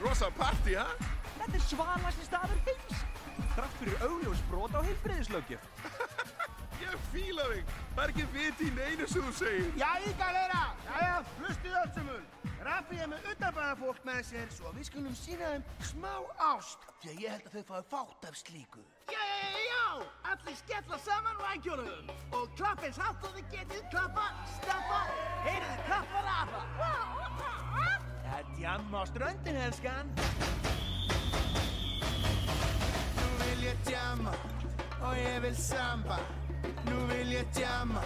rosa party, ha? Þetta er svalasti staður heims. Þrátt fyrir augljós brot á heilbreyðislaugjöf. Ég fíla þig. Það er ekki viti í neinu sem þú segir. Jæja, galera! Jæja, hlustið öll saman. Raffi er með utanbæða fólk með sér svo við skulum sína þeim smá ást. Því að ég held að þau fái fátt af slíku. Já, já, já, já, allir skella saman vækjunum og klapp eins hátt og þið getið klappa, stappa, heyriði klappa rafa. Djamma á ströndin, elskan. Nú vil ég djamma og ég vil samba. Nú vil ég djamma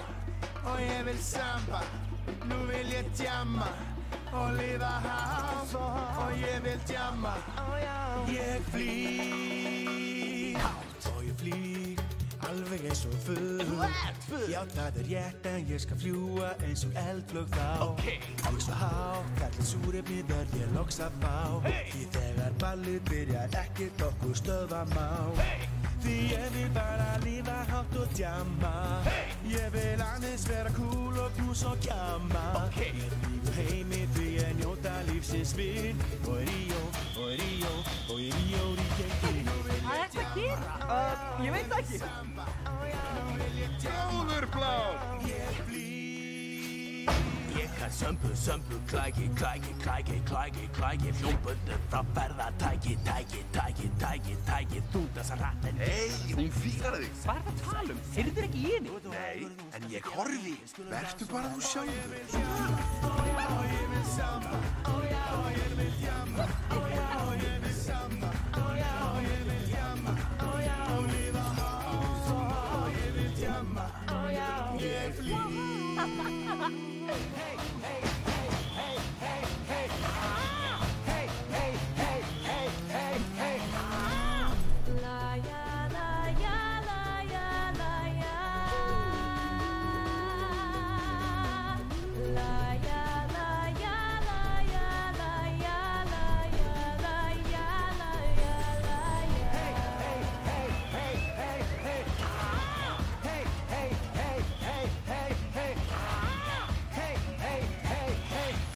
og ég vil samba. Nú vil ég djamma og lifa hátt. Og ég vil djamma. Ég flýg Alveg eins og fugl Þú ert fugl. Já það er rétt en ég skal fljúa eins og eldflög þá Ok. Ég svo hátt, allir súrefni verð ég loks að fá Hey. Því þegar ballið byrjar ekkert okkur stöða má Hey. Því ég vil bara lífa hátt og djamma Hey. Ég vil aðeins vera cool og knús og kjamma Ok. Ég lífu heimi því ég njóta lífsins vinn Og í Ríó, og í Ríó, og í Ríó ríkjengin Hvað er þetta að gera? Uh, ég veit það ekki. Góður blá. Ég flýg Ég kann sömbu, sömbu, klæki, klæki, klæki, klæki, klæki Hljómbundu frá ferðatæki, tæki, tæki, tæki, tæki Þú þessar rattin Nei, hún fílar þig. Hvað er það að tala um? Heyrður ekki í henni? Nei, en ég horfi. Vertu bara þú sjálfur. Og ég vil samba Og ég vil djamma Og ég vil samba Og ég vil djamma Og ég vil djamma Ég flýg